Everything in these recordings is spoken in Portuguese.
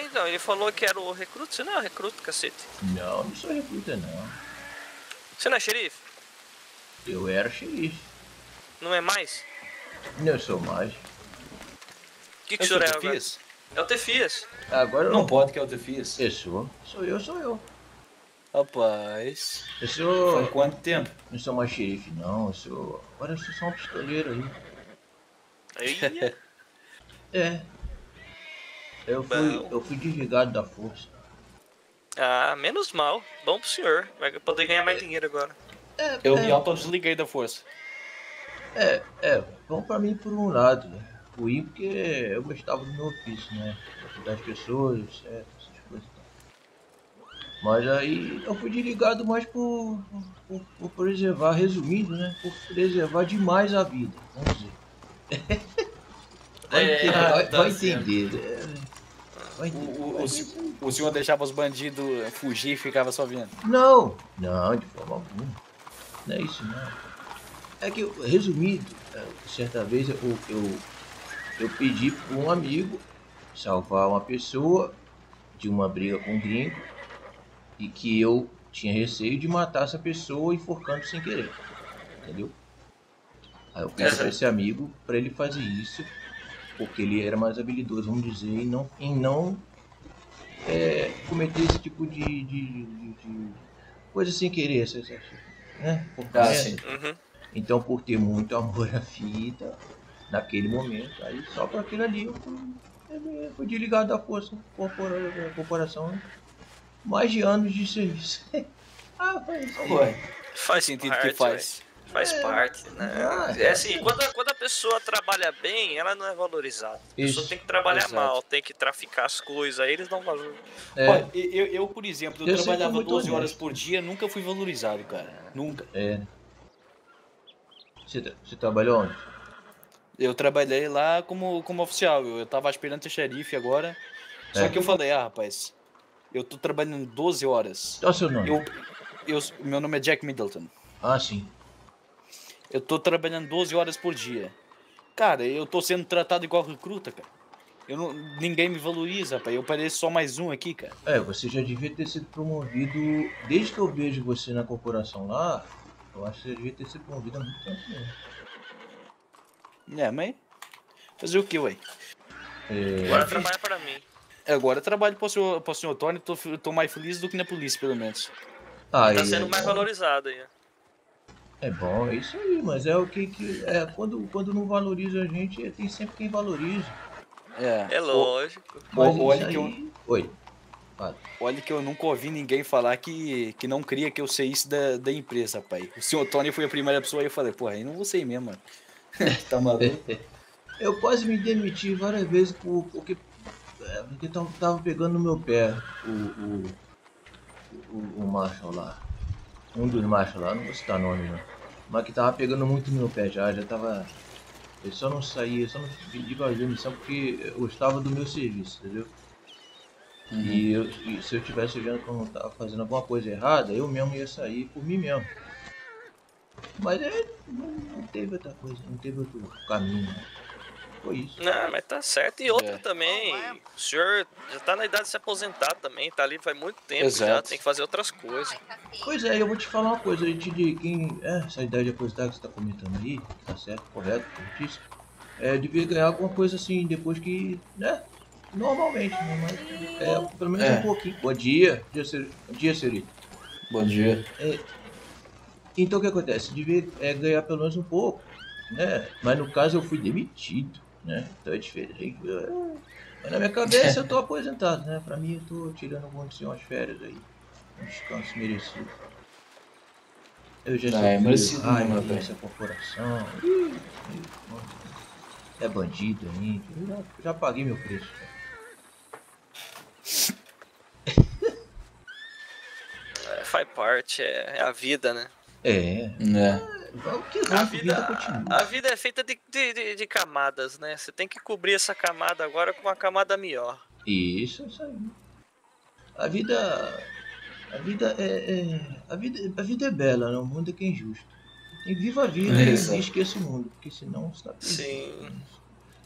Então, ele falou que era o recruta. Você não é o recruta, cacete. Não, não sou recruta, não. Você não é xerife? Eu era xerife. Não é mais? Não sou mais. O que, que o senhor é agora? É o Tefias. Agora eu Não pode que é o Tefias. Eu sou. Sou eu, sou eu. Rapaz. Eu Faz sou. quanto tempo? Não sou mais xerife, não. Eu sou. Agora eu sou só um pistoleiro aí. Aí, É. Eu fui, Bom. eu fui desligado da força. ah, menos mal. Bom pro senhor. Vai poder ganhar mais dinheiro agora. É, Eu é, me autodesliguei da força. é, é, bom pra mim por um lado, né? Fui porque eu gostava do meu ofício, né? Ajudar as pessoas, certo, essas coisas. Mas aí eu fui desligado mais por, por, por preservar, resumindo, né? Por preservar demais a vida, vamos dizer. Vai, É, entender, vai, tá vai certo. entender. O, o, senhor deixava os bandidos fugir e ficava só vendo. Não, não, de forma alguma. Não é isso não. É que, resumindo, é, certa vez eu, eu, eu pedi para um amigo salvar uma pessoa de uma briga com um gringo e que eu tinha receio de matar essa pessoa enforcando sem querer. Entendeu? Aí eu pedi para esse amigo para ele fazer isso, porque ele era mais habilidoso, vamos dizer, em não, em não é, cometer esse tipo de, de, de- de coisa sem querer, né? Por sim. Uhum. Então, por ter muito amor à vida, naquele momento, aí só para aquilo ali eu fui, eu fui desligado da força corpora- da corporação. Mais de anos de serviço. ah, foi isso. Faz faz sentido que faz. Faz parte, né? Ah, É assim, quando a, quando a pessoa trabalha bem, ela não é valorizada. A pessoa Isso, tem que trabalhar exato. mal, tem que traficar as coisas, aí eles dão valor. É, Olha, eu, eu, por exemplo, eu, Eu trabalhava muito 12 horas por dia, nunca fui valorizado, cara. Nunca. é. Você, você trabalhou onde? Eu trabalhei lá como, como oficial, eu, eu tava aspirante a xerife agora. Só É. que eu falei, ah, rapaz, eu tô trabalhando 12 horas. Qual é o seu nome? Eu, eu, meu nome é Jack Middleton. Ah, sim. Eu tô trabalhando 12 horas por dia. Cara, eu tô sendo tratado igual recruta, cara. Eu não, ninguém me valoriza, rapaz. Eu pareço só mais um aqui, cara. É, você já devia ter sido promovido. Desde que eu vejo você na corporação lá, eu acho que você devia ter sido promovido há muito tempo mesmo. É, mas. Fazer o que, ué? É, Agora trabalha pra mim. Agora eu trabalho pro senhor, pro senhor Tony, tô, tô mais feliz do que na polícia, pelo menos. aí, Tá sendo é mais valorizado aí. É bom, é isso aí, mas é o que, que é quando, quando não valoriza a gente, tem sempre quem valoriza. É. É lógico. Mas Olha isso que eu-. Oi. Fala. Olha que eu nunca ouvi ninguém falar que, que não queria que eu saísse da, da empresa, pai. O senhor Tony foi a primeira pessoa e eu falei, porra, aí não vou sair mesmo, mano. tá maluco? Eu quase me demiti várias vezes por, porque, é, porque tava, tava pegando no meu pé o, o, o, o macho lá. Um dos machos lá, não vou citar nome não. Mas que tava pegando muito no meu pé já, já tava. Eu só não saía, eu só não pedi pra fazer missão porque eu gostava do meu serviço, entendeu? E, eu- e se eu tivesse vendo que eu não tava fazendo alguma coisa errada, eu mesmo ia sair por mim mesmo. Mas é, não, não teve outra coisa, não teve outro caminho. né? Foi isso. Não, mas tá certo. E outra É. também, o senhor já tá na idade de se aposentar também, tá ali faz muito tempo já, Exato. tem que fazer outras coisas. Pois é, eu vou te falar uma coisa, a gente de quem. É, essa idade de aposentar que você tá comentando aí, tá certo, correto, corretíssimo. É, devia ganhar alguma coisa assim, depois que. né? Normalmente, né? Mas, é, pelo menos É. um pouquinho. Bom dia, dia, Ser- dia Serito. Bom dia. Então o que acontece? Devia é, ganhar pelo menos um pouco, né? Mas no caso eu fui demitido, né? Então é diferente. Mas na minha cabeça eu tô aposentado, né? Pra mim eu tô tirando algumas umas férias aí. Um descanso merecido. Eu já Ah, sofri é merecido raiva mesmo, dessa corporação. Ih, É bandido ainda. Eu já, já paguei meu preço. É, faz parte, é, é a vida, né? É, É. o que A não, a vida, a vida é feita de, de, de- de camadas, né? Você tem que cobrir essa camada agora com uma camada melhor. Isso, isso aí. A vida. A vida é, é- a vida A vida é bela, né? O mundo é que é injusto. E viva a vida É, e- esqueça o mundo, porque senão você tá perdido. Sim.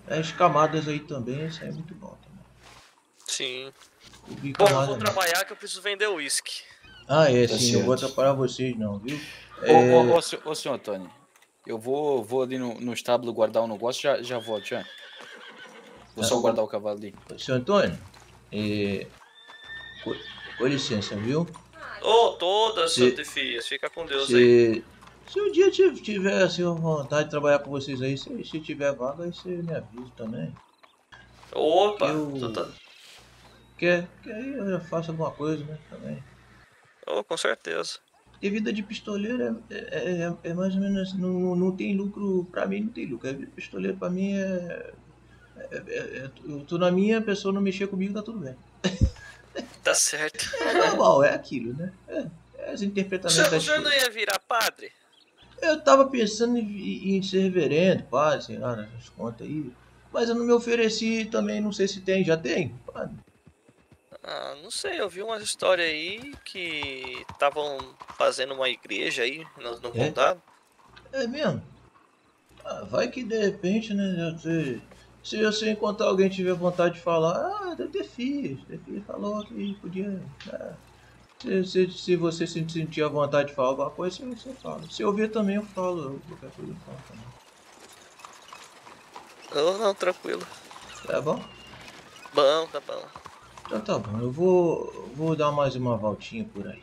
As camadas aí também, isso aí é muito bom também. Sim. Cobrir Bom, eu vou trabalhar que eu preciso vender uísque. Ah, é, Tá sim, não vou atrapalhar vocês não, viu? Ô, É, ô, ô, senhor- ô, senhor Tony, eu vou, vou ali no, no estábulo guardar um negócio já, já volto, já. Vou só Tá. guardar o cavalo ali. Seu Antônio, é, com, com licença, viu? Ô, todas, Se- Santa Fias. Fica com Deus aí. Se, se um dia tiv- tiver assim, vontade de trabalhar com vocês aí, se, se tiver vaga, aí você me avisa também. Opa, Eu- tá- Que, que aí eu já faço alguma coisa, né? Também. Ô, com certeza. Porque vida de pistoleiro é, é, é, é mais ou menos. Não, não- tem lucro. Pra mim não tem lucro. A vida de pistoleiro pra mim é. é- é- é- eu tô na minha, a pessoa não mexer comigo, tá tudo bem. Tá certo. É normal, é aquilo, né? É, é as interpretações o senhor não ia virar padre? Eu tava pensando em, em ser reverendo, padre, sei lá, nessas contas aí. Mas eu não me ofereci também, não sei se tem, já tem? Padre. Ah, não sei, eu vi umas histórias aí que estavam fazendo uma igreja aí no, no É? condado. É mesmo? Ah, vai que de repente, né? Você, se você encontrar alguém tiver vontade de falar, ah, deve ter filhos. Defi falou que podia. ah, se, se, se você se sentir à vontade de falar alguma coisa, você, fala. Se eu ver também, eu falo. Qualquer coisa eu falo também. Oh, não, tranquilo. Tá bom? Bom, tá bom. Então tá bom, eu vou, vou dar mais uma voltinha por aí.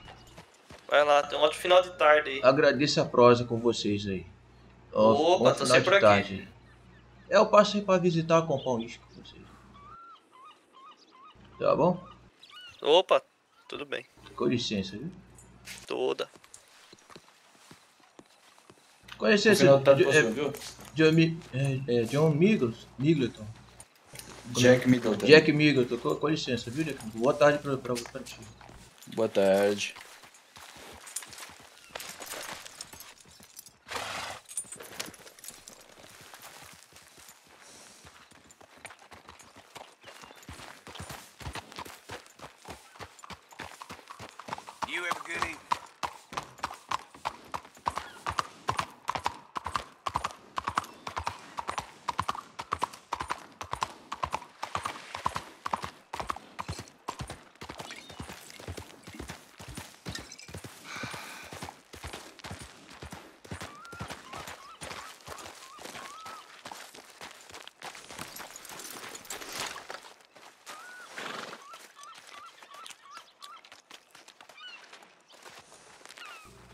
Vai lá, tem um ótimo final de tarde aí. Agradeço a prosa com vocês aí. Ó, Opa, tô final sempre aqui. É, eu passei pra visitar comprar um isco com vocês. Tá bom? Opa, tudo bem. Com licença, viu? Toda. Com licença, pra é? John, é, é, John Migleton. Jack Middleton. Jack Migleton, com, com licença, viu, Jack? Boa tarde pra, pra, pra ti. Boa tarde. You have a good evening.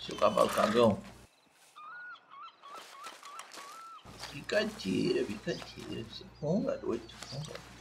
Seu cavalo cagão. Brincadeira, brincadeira. Você é bom garoto, bom garoto.